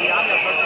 يا عم يا صاحبي